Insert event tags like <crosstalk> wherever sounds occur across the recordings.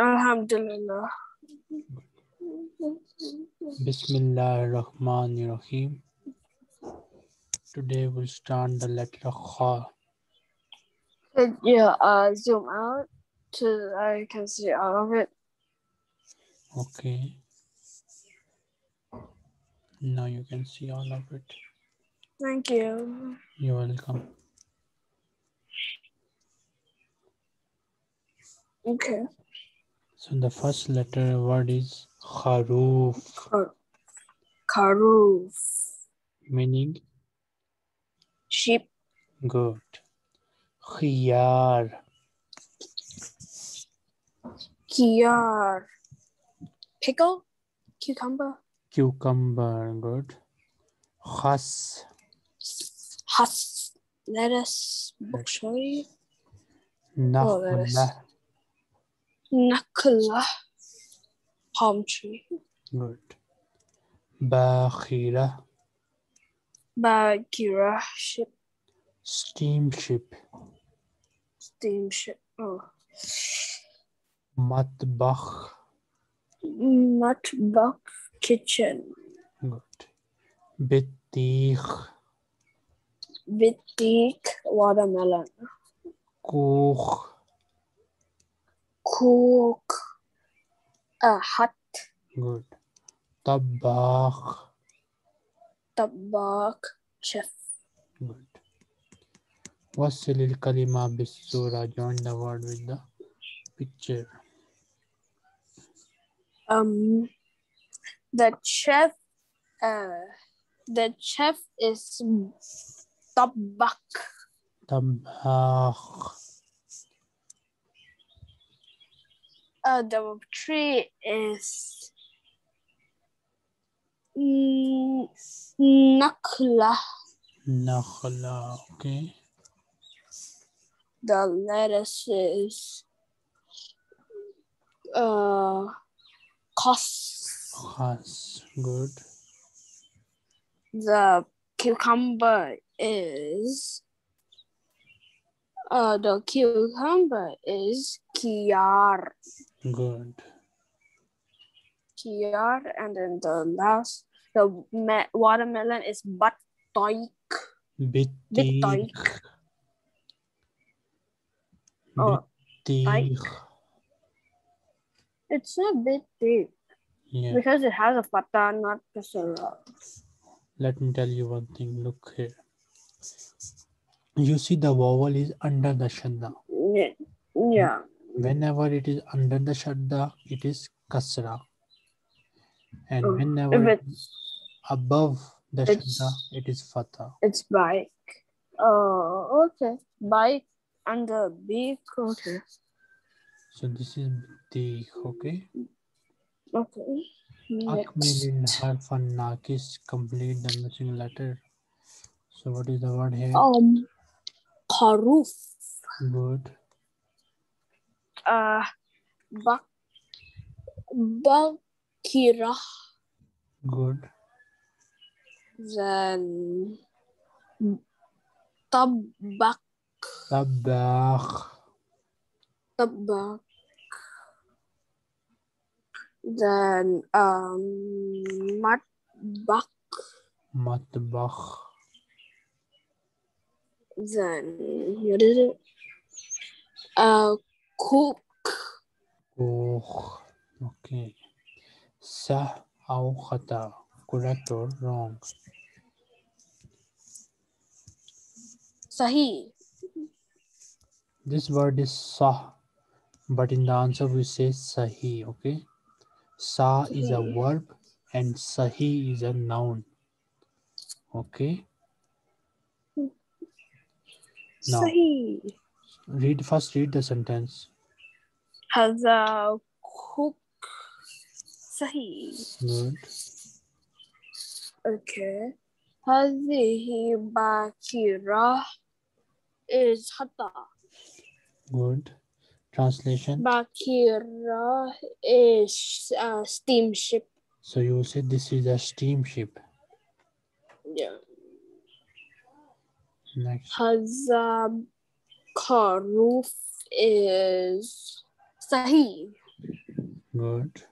Alhamdulillah. Bismillah ar-Rahman rahim Today we'll start the letter Kha. Could you uh, zoom out so I can see all of it? Okay. Now you can see all of it. Thank you. You're welcome. Okay. So the first letter word is Kharoof, Kar- Karoof. meaning Sheep. good. Khiyar, Kiyar. Pickle. Cucumber. cucumber, good. Khas, Hus. Lettuce. Bokshoi. Oh, lettuce. Nakla. Palm tree. good. Bakhira, Bagheera. Ship. steamship. Steamship. Oh. Matbakh, Matbach. Kitchen. good. Bitikh, Vitik. Watermelon. Kukh, Cook. A hut. good. Tabak. Tabak. Chef. good. Wasil kalima bisura, join the word with the picture. um the chef uh the chef is tabak Tabakh, uh the tree is nakla Nakhla, okay. the lettuce is uh cos Khas, good. the cucumber is uh the cucumber is kiar Good. Kiar, and then the last, the me- watermelon is batoik. Bitik. Oh. It's a bit big Yeah. because it has a fata, not kasara. Let me tell you one thing. Look here. You see the vowel is under the shadda. Yeah. yeah. Whenever it is under the shadda, it is kasra. And Oh, whenever if it is above the It's- shadda, it is fatha. It's bike. Oh, okay. Bike under big. Okay. So this is bitik, okay? Okay. Akmil Next. harfan nakis, complete the missing letter. So what is the word here? Um, karuf. Good. Uh, bak. Bakira. Good. Then tabak. Tabakh. Tabak. Then um matbak. Matbakh. Then what is it? Uh cook. Kokh. Okay. Sah au khata. Correct or wrong? Sahi. This word is sah, but in the answer we say sahi, okay? Sa is a verb and sahi is a noun. Okay? Now. Sahi. Read first read the sentence. Has a cook. Sahi. Good. Okay. هذه باكرة is حتى Good. Translation. Bakira is a steamship. So you say this is a steamship. Yeah. Next. Hazab Karuf is Sahih. Good.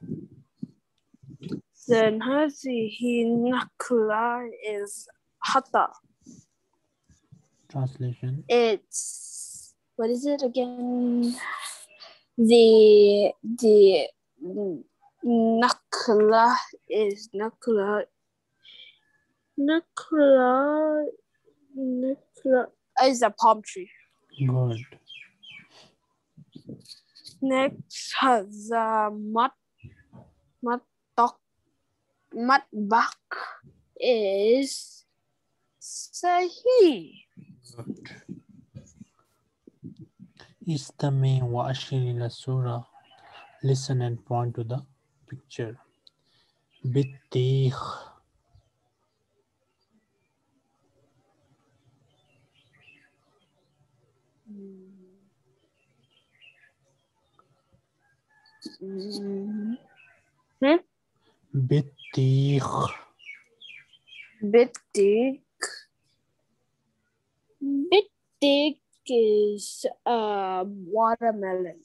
Then Hazihi Nakla is Hatta. Translation. It's what is it again? The the Nakla is Nakula. Nakla Nakla it's a palm tree. Good. Next has a mud, mud dock, mud buck is Sahih. Good. Is the main washing in the surah? Listen and point to the picture. Bittikh. Hmm? Bittig. Bittig. Bittig is uh, watermelon.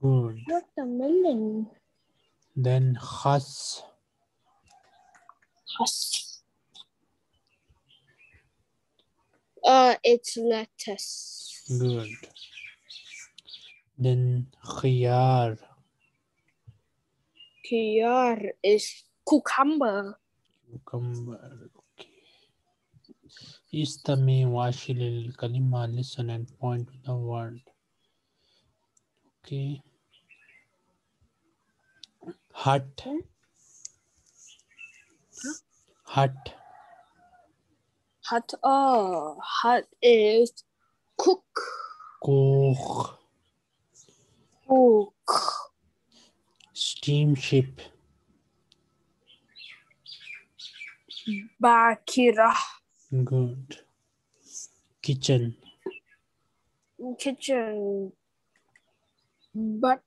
Good. Watermelon. Then has. Has. Uh, it's lettuce. Good. Then khiyar. Kiyar is cucumber. Cucumber, okay. Istami washil kalima, listen and point to the word. Okay. Hut. Hut. Hut. Oh, hut is cook. Cook. Cook. Steamship. Bakira. Good. Kitchen. Kitchen. But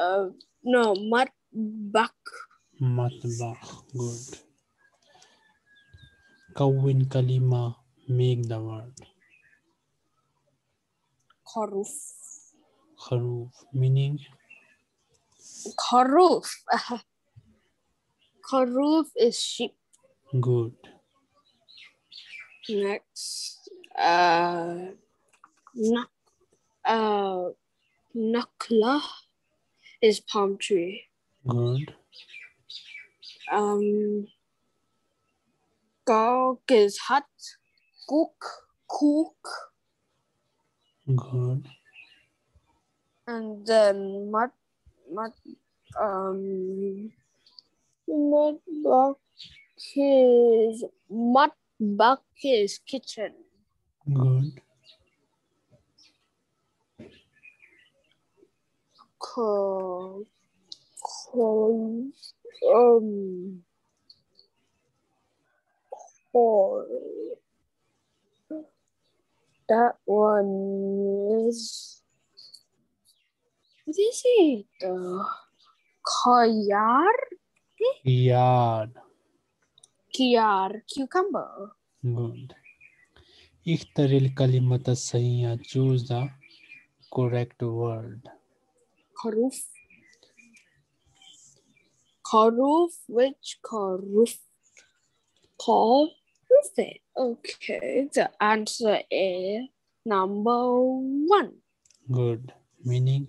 uh, no, mud buck. Matbakh. Good. Kawin kalima. Make the word. Kharuf. Kharuf. Meaning Kharuf. <laughs> Kharuf is sheep. good. Next, uh, nak, uh, nakla is palm tree. Good. Um, gog is hut. Cook, cook, Good. and then mud, mud, um, mud buck is mud buck is kitchen. Good. Co, co, um, co, that one is, what is it? Coyar? Yard. Kiar. Cucumber. Good. Ikhtaril kalimata sahiya. Choose the correct word. Karuf. Karuf. Which karuf? Karuf. Okay. The answer is number one. Good. Meaning?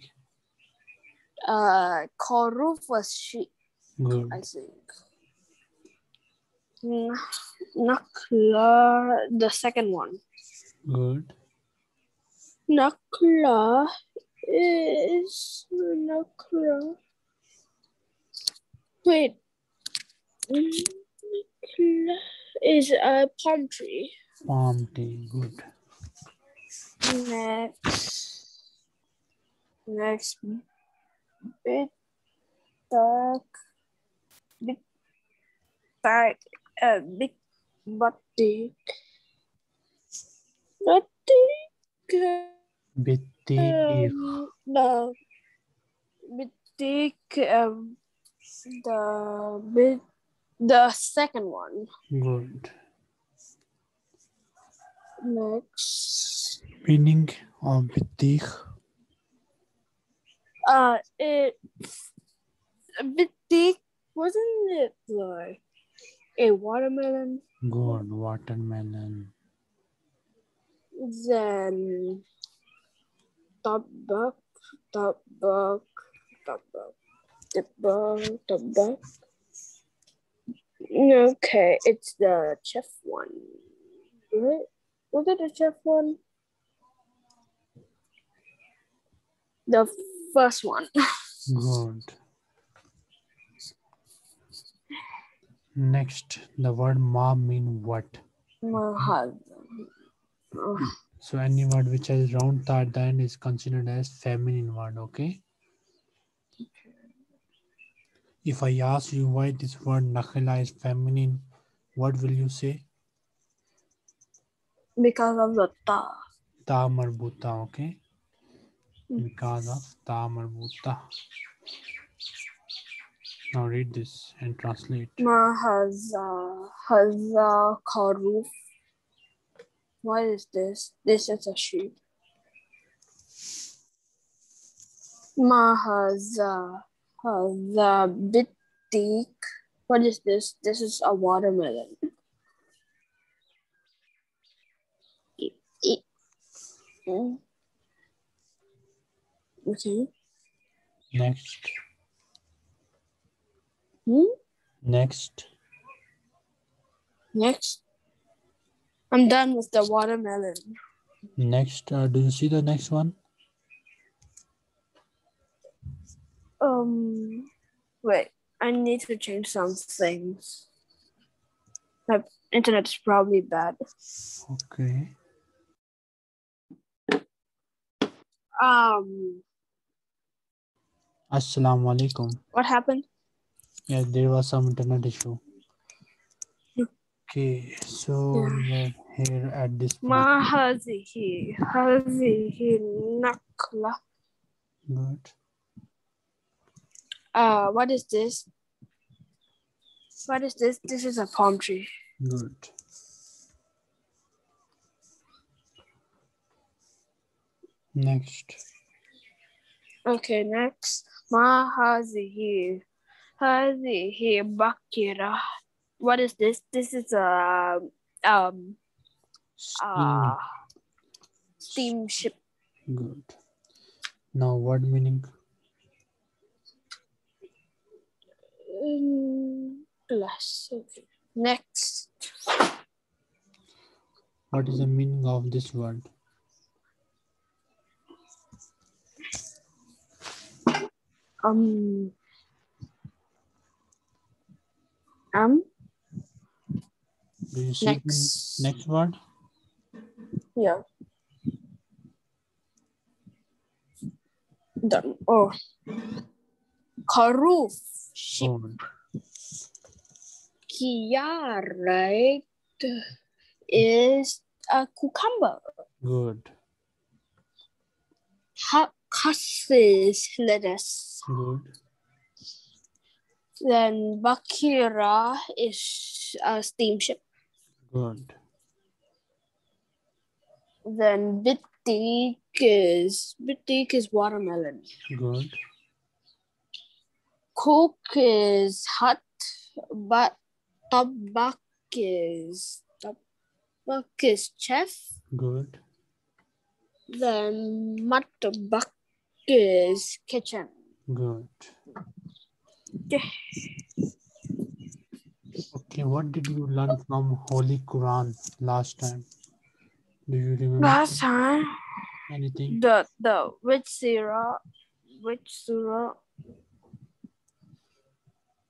Uh, Kharuf was sheep, good. I think. N- Nakla, the second one. Good. Nakla is Nakla. Wait. Nakla is a palm tree. Palm tree. Good. Next. Next bit dark, big dark, a uh, big body. Boutique. Boutique. Um, no. Boutique. Um, the bit, the second one. Good. Next. Meaning of um, boutique. Uh, it's a bit thick. Wasn't it like a watermelon? Good. Watermelon. Then tabak, tabak, tabak, tabak, tabak. Okay, it's the chef one. Right? Was it the chef one? The first one. Good. Next, the word ma mean what? So any word which has round ta at the end is considered as feminine word, okay? If I ask you why this word nakhla is feminine, what will you say? because of the ta. Ta marbuta, okay? Because of ta marbuta. Now read this and translate. Ma haza haza karuf. What is this? This is a sheep. Ma haza haza bitik. What is this? This is a watermelon. Mm. Okay. Next. Hmm? Next. Next. I'm done with the watermelon. Next. Uh, do you see the next one? Um, wait. I need to change some things. My internet is probably bad. Okay. Um, Assalamu alaikum. what happened? Yeah, there was some internet issue. Okay, so we're here at this point. Ma hazihi hazihi nakla. Good. Uh, what is this? What is this? This is a palm tree. Good. Next. Okay, next. Ma hazihi hazihi bakira. What is this? This is a um Steam. uh steamship. Good. Now, what meaning? Mm, glass. Next. What is the meaning of this word? Um. Um. Do you see Next. the next word? Yeah. Done. Oh. Karuf. Sheep. Good. Kia, right? Is a cucumber. Good. Cassis lettuce. Good. Then Bakira is a steamship. Good. Then Bitik is Bitik is watermelon. Good. Cook is hot, but Tabak is Tabak is chef. Good. Then Matabak is kitchen. Good. Okay. Okay, what did you learn from Holy Quran last time? Do you remember Last time anything? the the which surah which surah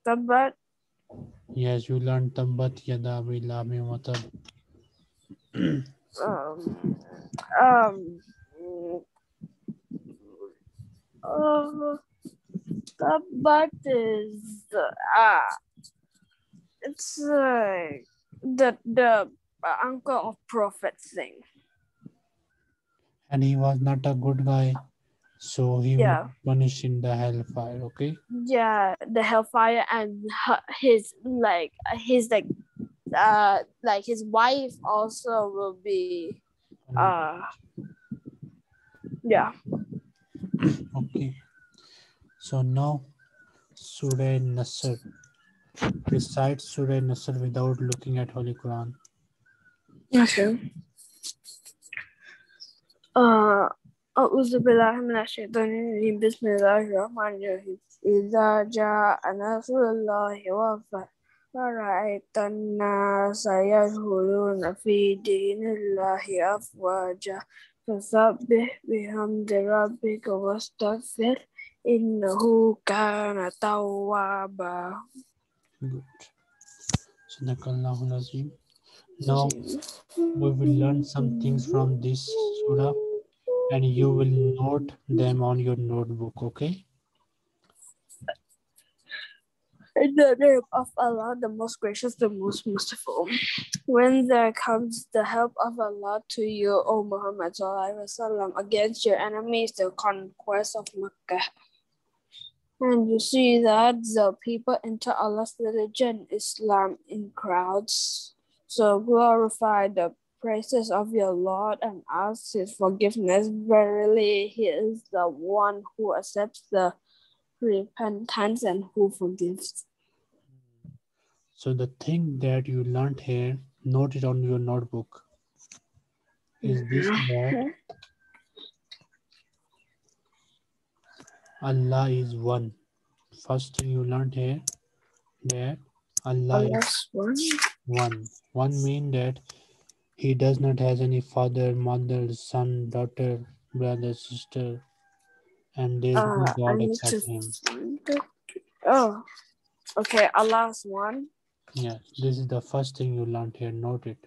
Tabat Yes, you learned Tabbat Yada Abi Labi Matab. um um uh, Tabat is ah it's like the the uncle of prophet thing. And he was not a good guy, so he Yeah. was punished in the hellfire, okay? yeah the hellfire and his like his like uh like his wife also will be uh yeah Okay. So now, Surah Nasr. Recite Surah Nasr without looking at Holy Quran. Okay. Uh, أعوذ بالله من الشيطان الرجيم بسم الله الرحمن الرحيم إذا جاء نصر الله والفتح ورأيت الناس يدخلون في دين الله أفواجا فسبح بحمد ربك واستغفر إنه كان توابا Good. Sadaqallahu Azim. Now we will learn some things from this surah and you will note them on your notebook, okay? In the name of Allah, the most gracious, the most merciful. When there comes the help of Allah to you, O Muhammad wasallam, against your enemies, the conquest of Mecca. And you see that the people enter Allah's religion, Islam, in crowds. So glorify the praises of your Lord and ask his forgiveness. Verily, he is the one who accepts the repentance and who forgives. So the thing that you learned here, note it on your notebook. Is this <laughs> that Allah is one. First thing you learned here that Allah is Allah's one. one. One mean that he does not has any father, mother, son, daughter, brother, sister, and no Uh, God except him. Oh, okay. Allah's one. Yes, this is the first thing you learned here. Note it.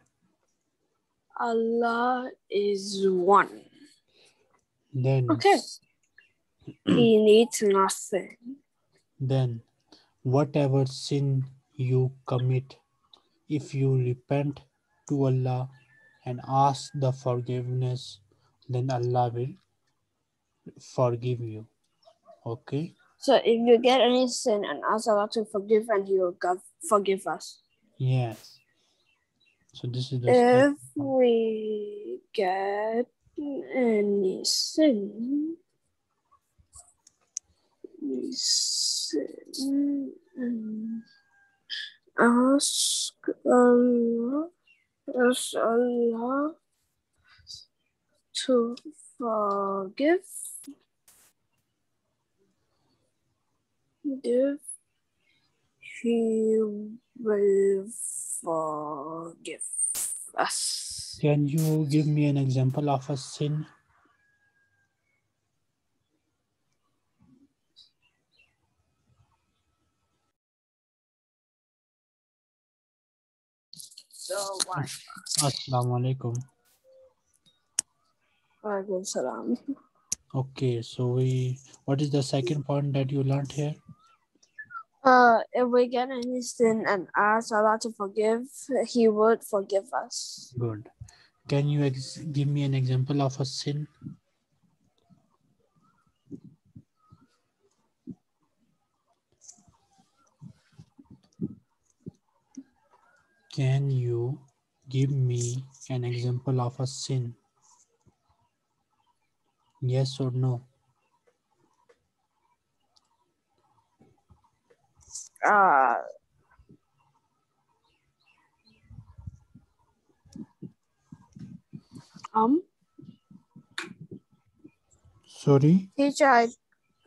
Allah is one. Then, Okay. <clears throat> he needs nothing. then, whatever sin you commit, if you repent to Allah and ask the forgiveness, then Allah will forgive you. Okay? So if you get any sin and ask Allah to forgive, and He will gov- forgive us. Yes. So this is the step. If we get any sin, we sin and ask Allah, ask Allah to forgive, give, He will forgive us. Can you give me an example of a sin? So what? Assalamu alaikum. Alaikum salam. Okay, so we what is the second point that you learned here? Uh, if we get any sin and ask Allah to forgive, He would forgive us. Good. Can you give me an example of a sin? Can you give me an example of a sin? Yes or no? Uh, um, Sorry, teacher, I,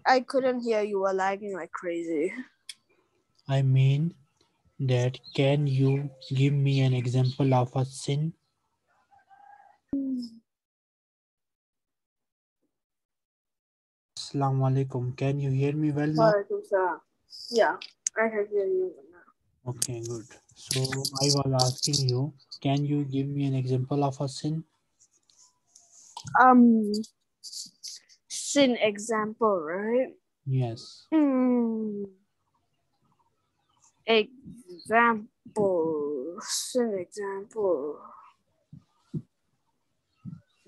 I couldn't hear you were lagging like crazy. I mean that can you give me an example of a sin? Assalamu alaikum. Can you hear me well now? Yeah, I can hear you now. Okay, good. So I was asking you, can you give me an example of a sin? Um, sin example, right? Yes. Hmm. Example. Sin example.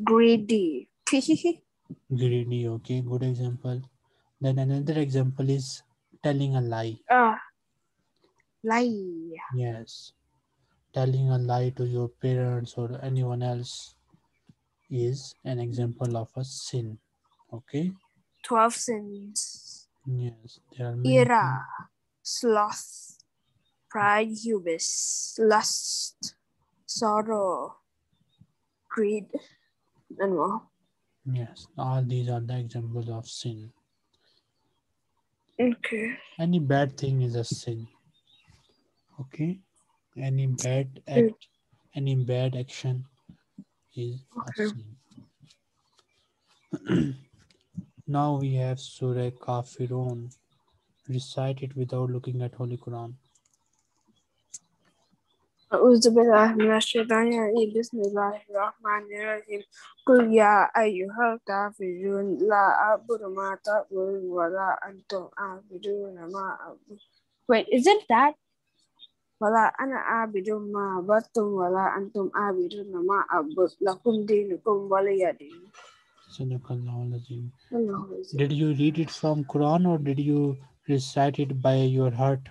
Greedy. <laughs> Greedy, okay, good example. Then another example is telling a lie. Ah, lie. Yes. Telling a lie to your parents or anyone else is an example of a sin. Okay. 12 sins. Yes, there are many. Sloth, pride, hubris, lust, sorrow, greed, and more. Yes, all these are the examples of sin. Okay. Any bad thing is a sin. Okay? Any bad act, hmm. any bad action is Okay. a sin. <clears throat> now we have Surah Kafirun. Recite it without looking at Holy Quran. أعوذ بالله من الشيطان الرجيم بسم الله الرحمن الرحيم قل يا أيها الكافرون لا أعبد ما تعبدون ولا أنتم عابدون ما أعبد Wait, isn't that ولا أنا عابد ما عبدتم ولا أنتم عابدون ما أعبد لكم دينكم ولي دين Sadaqallahu al-Azim. الله أكبر. Did you read it from Quran or did you recite it by your heart?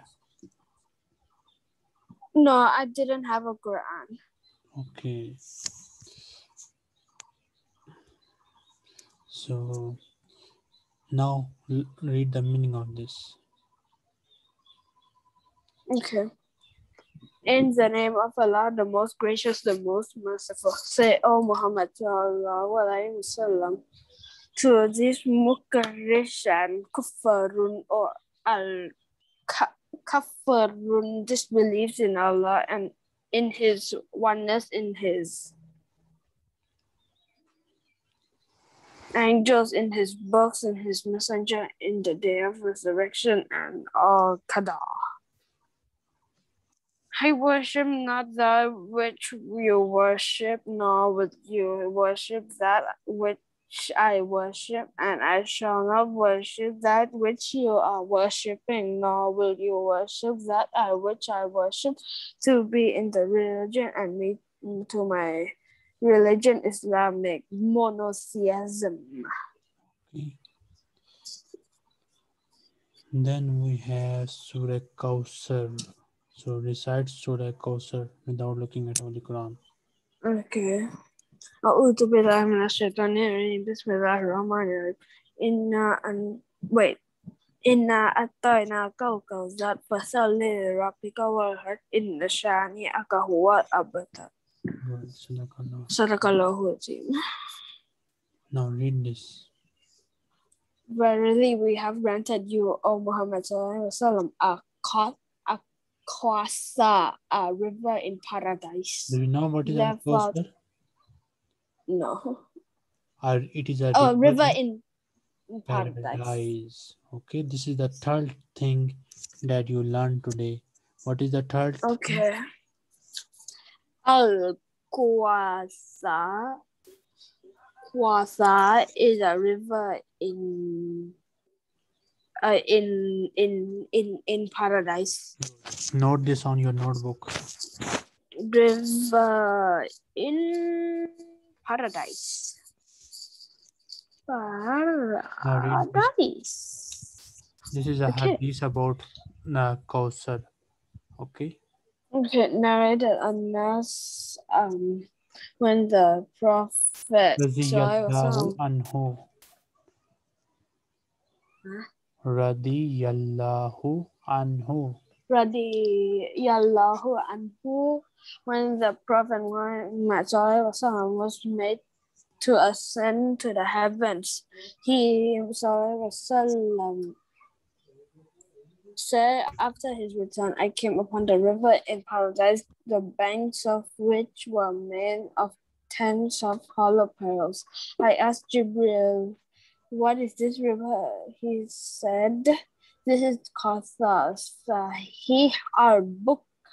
No, I didn't have a Quran. Okay. So now read the meaning of this. Okay. In the name of Allah, the most gracious, the most merciful. Say, O Muhammad to sallallahu alaihi wasallam, to this Mukarish and Kufarun or Al Kafarun disbelieves in Allah and in His oneness in His angels, in His books, in His messenger, in the day of resurrection, and all Qadar. I worship not that which you worship, nor would you worship that which I worship, and I shall not worship that which you are worshipping, nor will you worship that I which I worship to be in the religion and me to my religion Islamic monotheism. Okay. Then we have Surah Kausar. So recite Surah Kausar without looking at Holy Quran. Okay a little bit av mina sötande behöver romaner inna an wait inna atta na kauka zat pasal le rapika war hat in the shani akahuat abata sadakalo now read this. Verily we have granted you o muhammad sallallahu a cot a kwasa a river in paradise. Do you know what is a Kausar no. Or it is a Oh, river in in, in paradise. paradise. Okay, this is the third thing that you learned today. What is the third? Okay. Al Kwasa. Kwasa is a river in uh, in in in in paradise. Note this on your notebook. River in paradise. this. Paradise. This is a Okay. hadith about uh, Kausar. Okay. Okay, narrated Anas um when the prophet Radiyallahu anhu. Huh? Radiyallahu anhu. radiyallahu anhu when the prophet Muhammad was made to ascend to the heavens he wasallam said after his return I came upon the river in paradise the banks of which were made of ten of hollow pearls I asked Jibril what is this river he said this is Qasas. Sahih al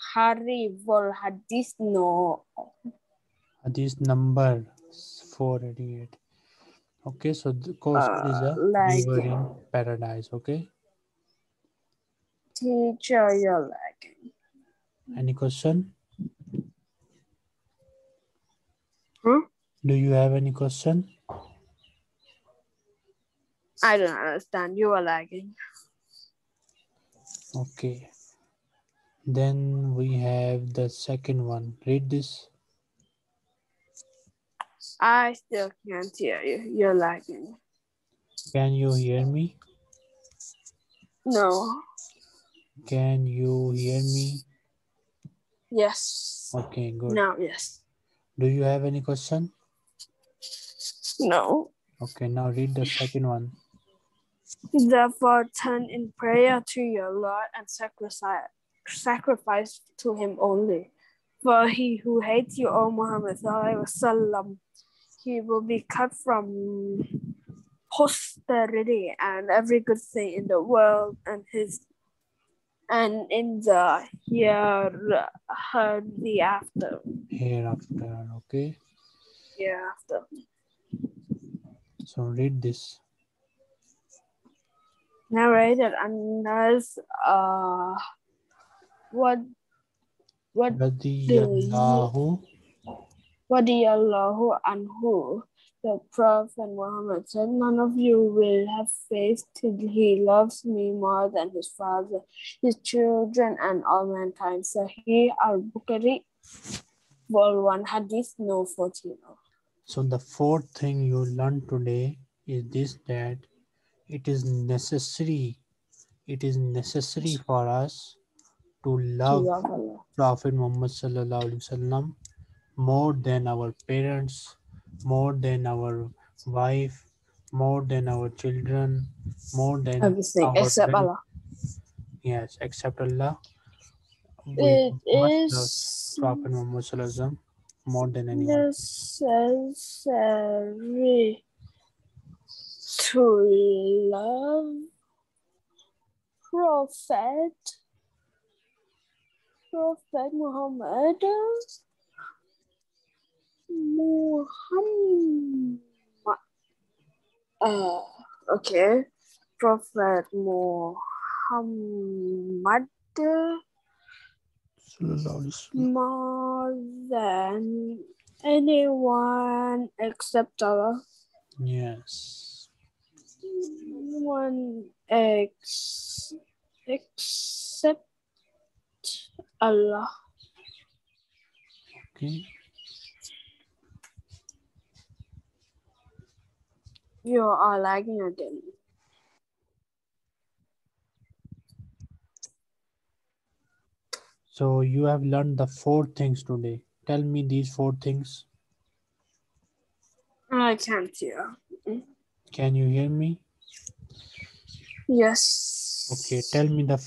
Bukhari wal Hadith no. Hadith number 488. Okay, so the Kausar is a Uh, like- river in paradise. Okay. Teacher, you're lagging. Any question? Hmm? Do you have any question? I don't understand. You are lagging. Okay. Then we have the second one. Read this. I still can't hear you. You're lagging. Can you hear me? No. Can you hear me? Yes. Okay, good. Now, yes. Do you have any question? No. Okay, now read the second one. Therefore, turn in prayer to your Lord and sacrifice, sacrifice to him only. For he who hates you, O Muhammad, he will be cut from posterity and every good thing in the world and his and in the here hereafter. Hereafter, okay? Hereafter. So read this. Narrated Anas uh what what Radiyallahu Radiyallahu anhu the Prophet Muhammad said, None of you will have faith till he loves me more than his father, his children, and all mankind. Sahih al Bukhari, Vol 1 Hadith, no 14. So the fourth thing you learn today is this that it is necessary, it is necessary for us to love Prophet Muhammad sallallahu alaihi wasallam more than our parents, more than our wife, more than our children, more than Everything our except friend- Allah. Yes, except Allah. We It is Prophet Muhammad wasallam more than anyone. necessary to love Prophet Prophet Muhammad Muhammad uh okay Prophet Muhammad Sallallahu alaihi wasallam. more than anyone except Allah. Yes. One ex except Allah. Okay. You are lagging again. So you have learned the four things today. Tell me these four things. I can't hear. Can you hear me? Yes. Okay, tell me the